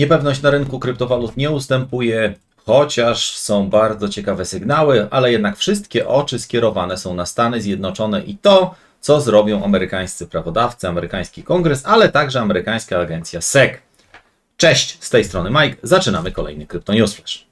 Niepewność na rynku kryptowalut nie ustępuje, chociaż są bardzo ciekawe sygnały, ale jednak wszystkie oczy skierowane są na Stany Zjednoczone i to, co zrobią amerykańscy prawodawcy, amerykański kongres, ale także amerykańska agencja SEC. Cześć, z tej strony Mike, zaczynamy kolejny Crypto Newsflash.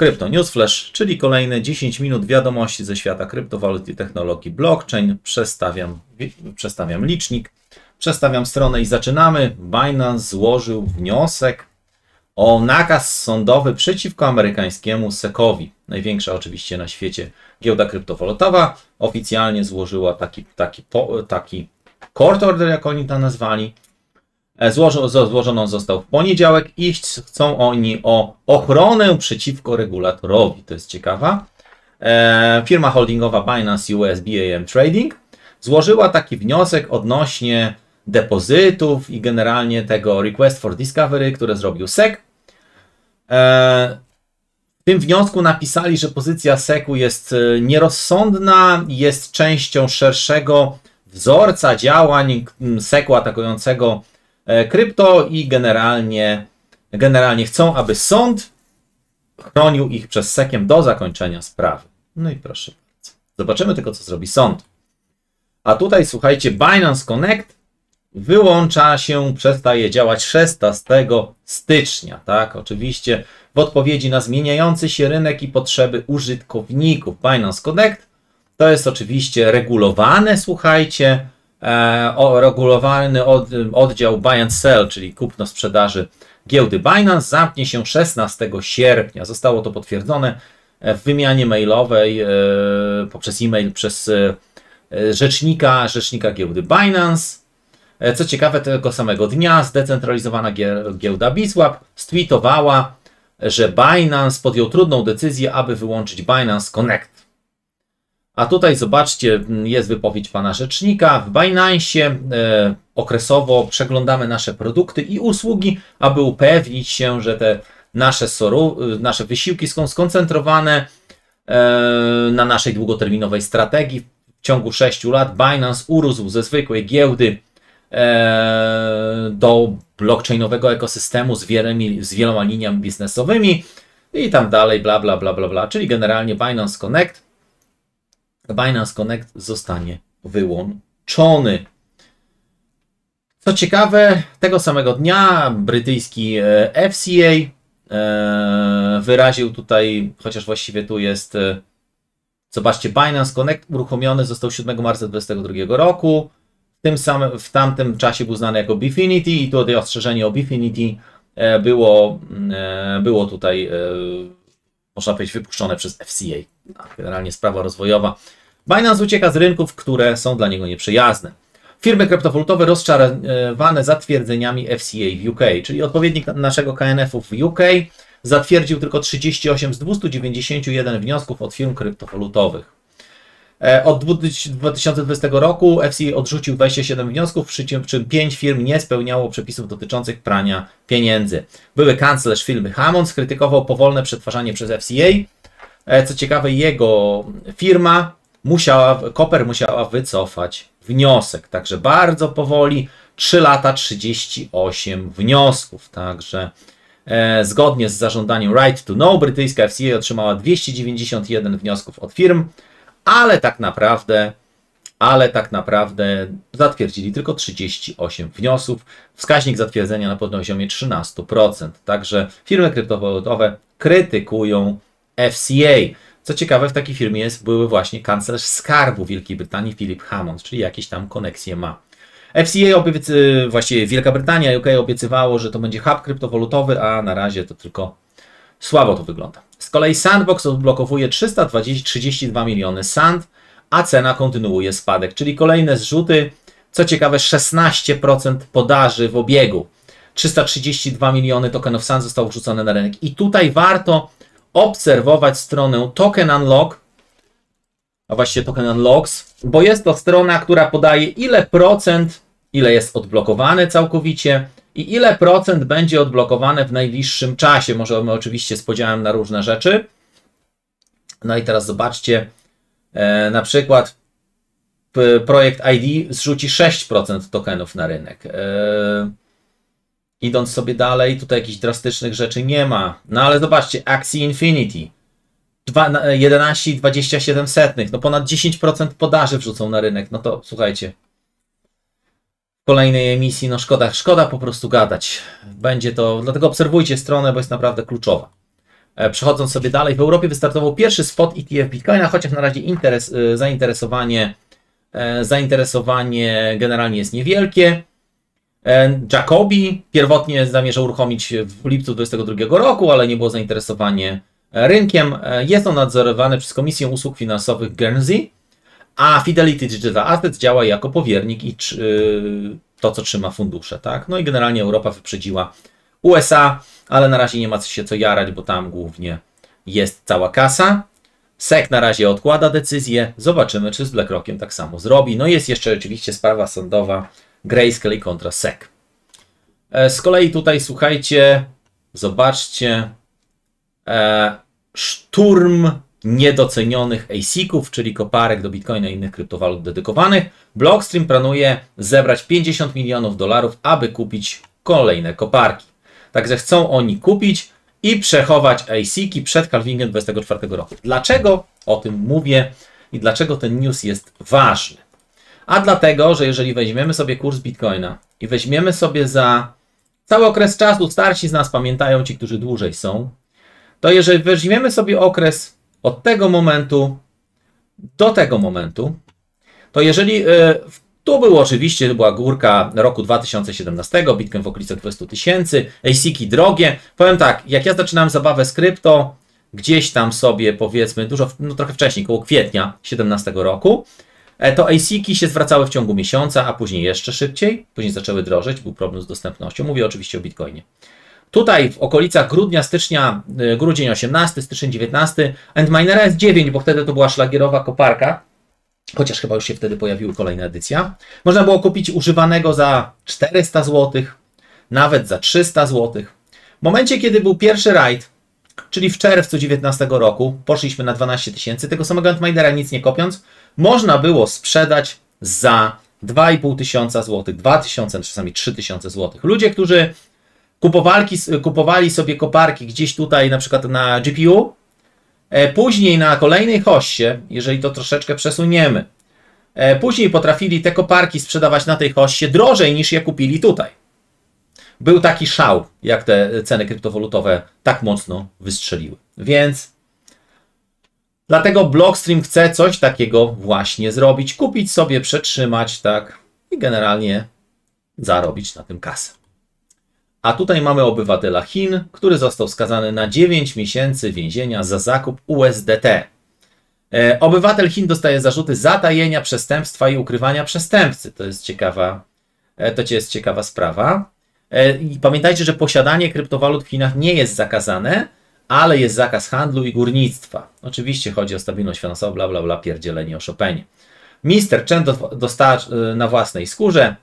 Krypto Newsflash, czyli kolejne 10 minut wiadomości ze świata kryptowalut i technologii blockchain. Przestawiam, przestawiam licznik, przestawiam stronę i zaczynamy. Binance złożył wniosek o nakaz sądowy przeciwko amerykańskiemu SEC-owi. Największa oczywiście na świecie giełda kryptowalutowa oficjalnie złożyła taki, taki, taki court order, jak oni to nazwali, złożo, złożoną został w poniedziałek i chcą oni o ochronę przeciwko regulatorowi. To jest ciekawa. E, firma holdingowa Binance US BAM Trading złożyła taki wniosek odnośnie depozytów i generalnie tego request for discovery, które zrobił SEC. E, w tym wniosku napisali, że pozycja SEC-u jest nierozsądna, jest częścią szerszego wzorca działań SEC-u atakującego E, krypto i generalnie, generalnie chcą, aby sąd chronił ich przez sekiem do zakończenia sprawy. No i proszę bardzo. Zobaczymy tylko, co zrobi sąd. A tutaj słuchajcie, Binance Connect wyłącza się, przestaje działać 16 stycznia. Tak, oczywiście w odpowiedzi na zmieniający się rynek i potrzeby użytkowników. Binance Connect to jest oczywiście regulowane, słuchajcie, E, regulowany od, oddział Buy and Sell, czyli kupno sprzedaży giełdy Binance, zamknie się 16 sierpnia. Zostało to potwierdzone w wymianie mailowej e, poprzez e-mail przez e, rzecznika, rzecznika giełdy Binance. Co ciekawe, tego samego dnia zdecentralizowana giełda Biswap stweetowała, że Binance podjął trudną decyzję, aby wyłączyć Binance Connect. A tutaj zobaczcie, jest wypowiedź pana rzecznika. W Binance e, okresowo przeglądamy nasze produkty i usługi, aby upewnić się, że te nasze, soru, nasze wysiłki są skoncentrowane e, na naszej długoterminowej strategii. W ciągu 6 lat Binance urósł ze zwykłej giełdy e, do blockchainowego ekosystemu z, z wieloma liniami biznesowymi i tam dalej, bla, bla, bla, bla, bla. Czyli generalnie Binance Connect Binance Connect zostanie wyłączony. Co ciekawe, tego samego dnia brytyjski e, FCA e, wyraził tutaj, chociaż właściwie tu jest, e, zobaczcie, Binance Connect uruchomiony został 7 marca 2022 roku. W, tym samym, w tamtym czasie był znany jako Bifinity i tutaj ostrzeżenie o Bifinity było, było tutaj, można powiedzieć, wypuszczone przez FCA. Generalnie sprawa rozwojowa Binance ucieka z rynków, które są dla niego nieprzyjazne. Firmy kryptowalutowe rozczarowane zatwierdzeniami FCA w UK, czyli odpowiednik naszego KNF-u w UK, zatwierdził tylko 38 z 291 wniosków od firm kryptowalutowych. E, od 2020 roku FCA odrzucił 27 wniosków, przy czym 5 firm nie spełniało przepisów dotyczących prania pieniędzy. Były kanclerz firmy Hammond skrytykował powolne przetwarzanie przez FCA. E, co ciekawe, jego firma musiała, Koper musiała wycofać wniosek. Także bardzo powoli, 3 lata 38 wniosków. Także e, zgodnie z zażądaniem Right to Know, brytyjska FCA otrzymała 291 wniosków od firm, ale tak naprawdę ale tak naprawdę zatwierdzili tylko 38 wniosków. Wskaźnik zatwierdzenia na poziomie 13%. Także firmy kryptowalutowe krytykują FCA. Co ciekawe, w takiej firmie jest, były właśnie kanclerz skarbu Wielkiej Brytanii Philip Hammond, czyli jakieś tam koneksje ma. FCA, obiecy, właściwie Wielka Brytania, UK obiecywało, że to będzie hub kryptowalutowy, a na razie to tylko słabo to wygląda. Z kolei Sandbox odblokowuje 332 miliony sand, a cena kontynuuje spadek, czyli kolejne zrzuty. Co ciekawe, 16% podaży w obiegu. 332 miliony tokenów sand zostało wrzucone na rynek. I tutaj warto obserwować stronę Token Unlock, a właściwie Token Unlocks, bo jest to strona, która podaje ile procent, ile jest odblokowane całkowicie, i ile procent będzie odblokowane w najbliższym czasie. Możemy oczywiście z podziałem na różne rzeczy. No i teraz zobaczcie, e, na przykład projekt ID zrzuci 6% tokenów na rynek. E, idąc sobie dalej, tutaj jakichś drastycznych rzeczy nie ma. No ale zobaczcie, Axie Infinity 11,27, no ponad 10% podaży wrzucą na rynek. No to słuchajcie, w kolejnej emisji, no szkoda, szkoda po prostu gadać. Będzie to, dlatego obserwujcie stronę, bo jest naprawdę kluczowa. E, przechodząc sobie dalej, w Europie wystartował pierwszy spot ETF Bitcoina, chociaż na razie interes, e, zainteresowanie, e, zainteresowanie generalnie jest niewielkie. Jacobi pierwotnie zamierzał uruchomić w lipcu 2022 roku, ale nie było zainteresowanie rynkiem. Jest on nadzorowany przez Komisję Usług Finansowych Guernsey, a Fidelity Digital Assets działa jako powiernik i to, co trzyma fundusze. Tak? No i generalnie Europa wyprzedziła USA, ale na razie nie ma się co jarać, bo tam głównie jest cała kasa. SEC na razie odkłada decyzję. Zobaczymy, czy z BlackRockiem tak samo zrobi. No jest jeszcze oczywiście sprawa sądowa Grayscale kontra SEC. E, z kolei tutaj słuchajcie, zobaczcie, e, szturm niedocenionych ASIC-ów, czyli koparek do Bitcoina i innych kryptowalut dedykowanych. Blockstream planuje zebrać 50 milionów dolarów, aby kupić kolejne koparki. Także chcą oni kupić i przechować ASIC-i przed Calvingiem 24 roku. Dlaczego o tym mówię i dlaczego ten news jest ważny? A dlatego, że jeżeli weźmiemy sobie kurs Bitcoina i weźmiemy sobie za cały okres czasu, starsi z nas pamiętają, ci, którzy dłużej są, to jeżeli weźmiemy sobie okres od tego momentu do tego momentu, to jeżeli e, tu było oczywiście, była górka roku 2017, Bitcoin w okolicach 20 tysięcy, ASIC-i drogie. Powiem tak, jak ja zaczynałem zabawę z krypto, gdzieś tam sobie powiedzmy, dużo, no trochę wcześniej, koło kwietnia 2017 roku, to ASIC-i się zwracały w ciągu miesiąca, a później jeszcze szybciej, później zaczęły drożeć, był problem z dostępnością. Mówię oczywiście o Bitcoinie. Tutaj w okolicach grudnia, stycznia, y, grudzień 18, styczeń 19, Endminera jest 9, bo wtedy to była szlagierowa koparka, chociaż chyba już się wtedy pojawiły kolejne edycja. Można było kupić używanego za 400 zł, nawet za 300 zł. W momencie, kiedy był pierwszy rajd, czyli w czerwcu 19 roku, poszliśmy na 12 tysięcy, tego samego Antminera nic nie kopiąc, można było sprzedać za 2,5 tysiąca złotych, 2 tysiące, czasami 3 tysiące złotych. Ludzie, którzy kupowali, kupowali sobie koparki gdzieś tutaj, na przykład na GPU, e, później na kolejnej hoście, jeżeli to troszeczkę przesuniemy, e, później potrafili te koparki sprzedawać na tej hoście drożej niż je kupili tutaj. Był taki szał, jak te ceny kryptowalutowe tak mocno wystrzeliły. Więc dlatego Blockstream chce coś takiego właśnie zrobić, kupić sobie, przetrzymać, tak, i generalnie zarobić na tym kasę. A tutaj mamy obywatela Chin, który został skazany na 9 miesięcy więzienia za zakup USDT. E, obywatel Chin dostaje zarzuty zatajenia przestępstwa i ukrywania przestępcy. To jest ciekawa, e, to jest ciekawa sprawa. E, I pamiętajcie, że posiadanie kryptowalut w Chinach nie jest zakazane, ale jest zakaz handlu i górnictwa. Oczywiście chodzi o stabilność finansową, bla bla bla, pierdzielenie o Chopinie. Mister Chen dostał na własnej skórze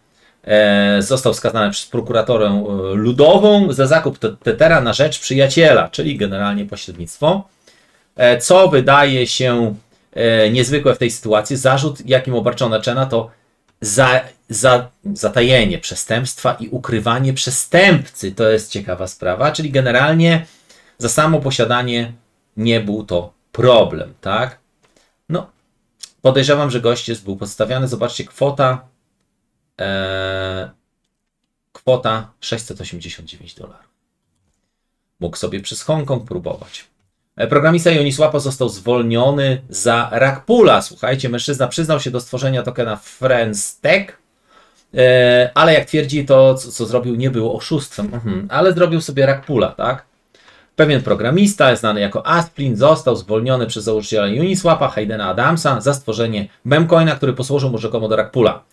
E, został skazany przez prokuratorę e, ludową za zakup tetera na rzecz przyjaciela, czyli generalnie pośrednictwo. E, co wydaje się niezwykłe w tej sytuacji, zarzut, jakim obarczono Czena, to za, za, zatajenie przestępstwa i ukrywanie przestępcy. To jest ciekawa sprawa, czyli generalnie za samo posiadanie nie był to problem, tak? No, podejrzewam, że gość jest, był podstawiany. Zobaczcie, kwota Eee, kwota 689 dolarów. Mógł sobie przez Hongkong próbować. E, programista Uniswapa został zwolniony za rak pula. Słuchajcie, mężczyzna przyznał się do stworzenia tokena Friends Tech, e, ale jak twierdzi, to co, co zrobił nie było oszustwem, mhm. ale zrobił sobie rak pula, tak? Pewien programista, znany jako Asplin, został zwolniony przez założyciela Uniswapa, Haydena Adamsa, za stworzenie memcoina, który posłużył mu rzekomo do rak pula.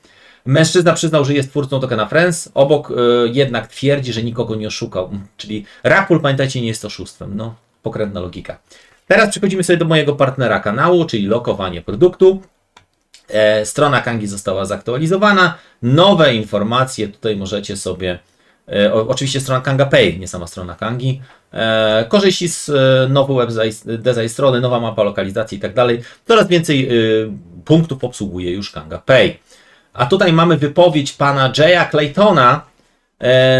Mężczyzna przyznał, że jest twórcą tokena Friends, obok y, jednak twierdzi, że nikogo nie oszukał. Mm, czyli Rapul, pamiętajcie, nie jest oszustwem. No, pokrętna logika. Teraz przechodzimy sobie do mojego partnera kanału, czyli lokowanie produktu. E, strona Kangi została zaktualizowana. Nowe informacje tutaj możecie sobie E, oczywiście strona Kanga Pay, nie sama strona Kangi. E, korzyści z e, nowy web design strony, nowa mapa lokalizacji i tak dalej. Coraz więcej punktów obsługuje już Kanga Pay. A tutaj mamy wypowiedź pana Jaya Claytona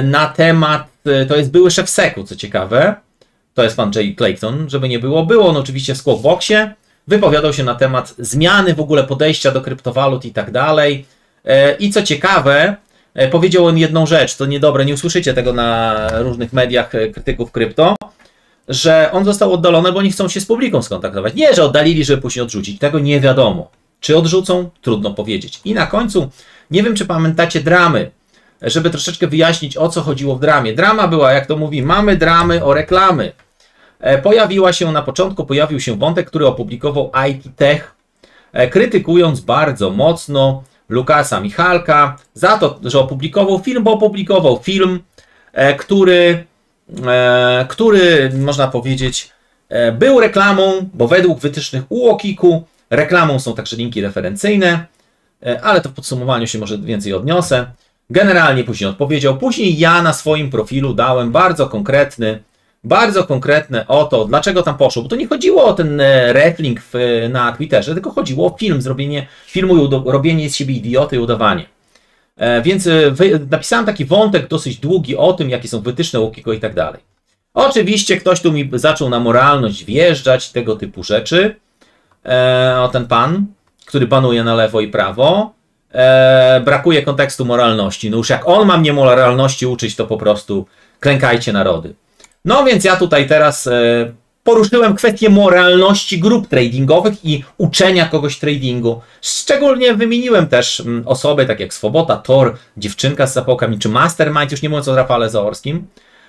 na temat, to jest były szef Seku, co ciekawe. To jest pan Jay Clayton, żeby nie było. Było on oczywiście w Squawkboxie. Wypowiadał się na temat zmiany w ogóle podejścia do kryptowalut i tak dalej. I co ciekawe, E, powiedział on jedną rzecz, to niedobre, nie usłyszycie tego na różnych mediach e, krytyków krypto, że on został oddalony, bo nie chcą się z publiką skontaktować. Nie, że oddalili, żeby później odrzucić. Tego nie wiadomo. Czy odrzucą? Trudno powiedzieć. I na końcu, nie wiem, czy pamiętacie dramy, żeby troszeczkę wyjaśnić, o co chodziło w dramie. Drama była, jak to mówi, mamy dramy o reklamy. E, pojawiła się na początku, pojawił się wątek, który opublikował IT Tech, krytykując bardzo mocno Lukasa Michalka za to, że opublikował film, bo opublikował film, e, który, e, który można powiedzieć, e, był reklamą, bo według wytycznych UOKiK-u reklamą są także linki referencyjne, ale to w podsumowaniu się może więcej odniosę. Generalnie później odpowiedział. Później ja na swoim profilu dałem bardzo konkretny bardzo konkretne o to, dlaczego tam poszło, bo to nie chodziło o ten e, reflink w, na Twitterze, tylko chodziło o film, zrobienie filmu i robienie z siebie idioty i udawanie. E, więc e, napisałem taki wątek dosyć długi o tym, jakie są wytyczne Łukiko i tak dalej. Oczywiście ktoś tu mi zaczął na moralność wjeżdżać, tego typu rzeczy. E, o ten pan, który panuje na lewo i prawo. E, brakuje kontekstu moralności. No już jak on ma mnie moralności uczyć, to po prostu klękajcie narody. No więc ja tutaj teraz e, poruszyłem kwestię moralności grup tradingowych i uczenia kogoś tradingu. Szczególnie wymieniłem też mm, osoby takie jak Swoboda, Tor, dziewczynka z zapałkami, czy Mastermind, już nie mówiąc o Rafale Zaorskim.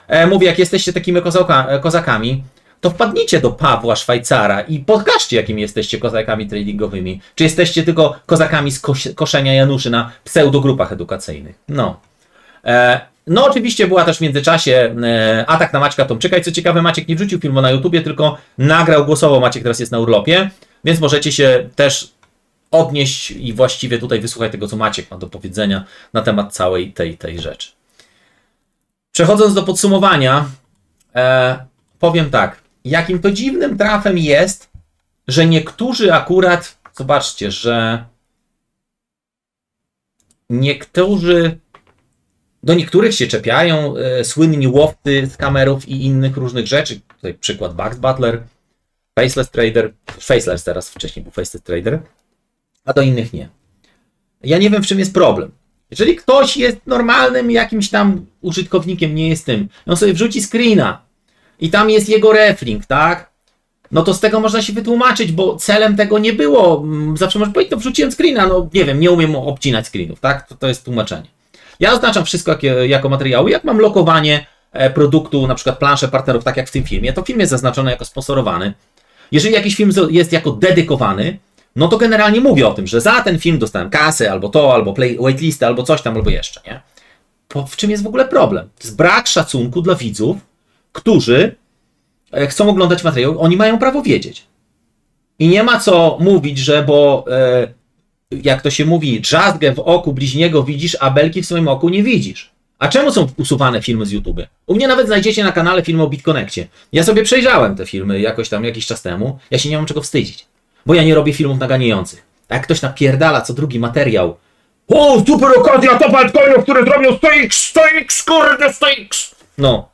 E, mówię, jak jesteście takimi e, kozakami, to wpadnijcie do Pawła Szwajcara i pokażcie, jakimi jesteście kozakami tradingowymi. Czy jesteście tylko kozakami z koszenia Januszy na pseudogrupach edukacyjnych. No. No oczywiście była też w międzyczasie e, atak na Maćka Tomczyka i co ciekawe Maciek nie wrzucił filmu na YouTubie, tylko nagrał głosowo, Maciek teraz jest na urlopie, więc możecie się też odnieść i właściwie tutaj wysłuchać tego, co Maciek ma do powiedzenia na temat całej tej, tej rzeczy. Przechodząc do podsumowania, e, powiem tak, jakim to dziwnym trafem jest, że niektórzy akurat, zobaczcie, że niektórzy do niektórych się czepiają e, słynni łowcy z kamerów i innych różnych rzeczy. Tutaj przykład Bugs Butler, Faceless Trader, Faceless teraz wcześniej był Faceless Trader, a do innych nie. Ja nie wiem, w czym jest problem. Jeżeli ktoś jest normalnym jakimś tam użytkownikiem, nie jest tym, on sobie wrzuci screena i tam jest jego reflink, tak? No to z tego można się wytłumaczyć, bo celem tego nie było. Mm, zawsze można powiedzieć, to wrzuciłem screena, no nie wiem, nie umiem obcinać screenów, tak? To, to jest tłumaczenie. Ja oznaczam wszystko jako materiały. Jak mam lokowanie e, produktu, na przykład planszę partnerów, tak jak w tym filmie, to film jest zaznaczony jako sponsorowany. Jeżeli jakiś film jest jako dedykowany, no to generalnie mówię o tym, że za ten film dostałem kasę, albo to, albo play, albo coś tam, albo jeszcze, nie? W czym jest w ogóle problem? To jest brak szacunku dla widzów, którzy e, chcą oglądać materiał, oni mają prawo wiedzieć. I nie ma co mówić, że bo e, jak to się mówi, drzazgę w oku bliźniego widzisz, a belki w swoim oku nie widzisz. A czemu są usuwane filmy z YouTube? U mnie nawet znajdziecie na kanale filmy o BitConnectie. Ja sobie przejrzałem te filmy jakoś tam jakiś czas temu. Ja się nie mam czego wstydzić. Bo ja nie robię filmów naganiających. A jak ktoś napierdala co drugi materiał. O, super okazja, to altcoinów, które zrobią 100x, 100x, kurde, 100x. No,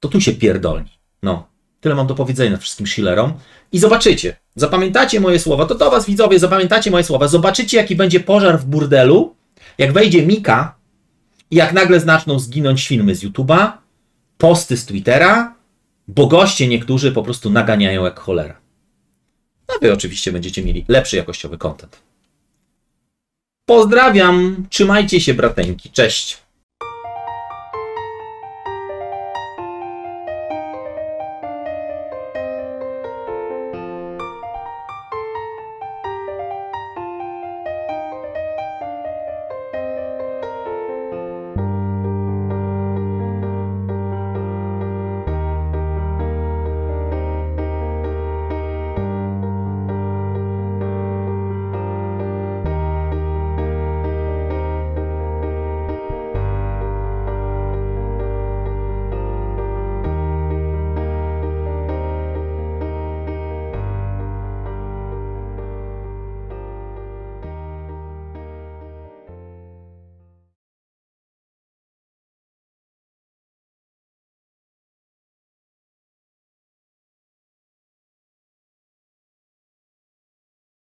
to tu się pierdolni. No, tyle mam do powiedzenia wszystkim Schillerom. I zobaczycie, zapamiętacie moje słowa, to do was widzowie, zapamiętacie moje słowa, zobaczycie jaki będzie pożar w burdelu, jak wejdzie Mika i jak nagle zaczną zginąć filmy z YouTube'a, posty z Twittera, bo goście niektórzy po prostu naganiają jak cholera. A wy oczywiście będziecie mieli lepszy jakościowy content. Pozdrawiam, trzymajcie się brateńki, cześć.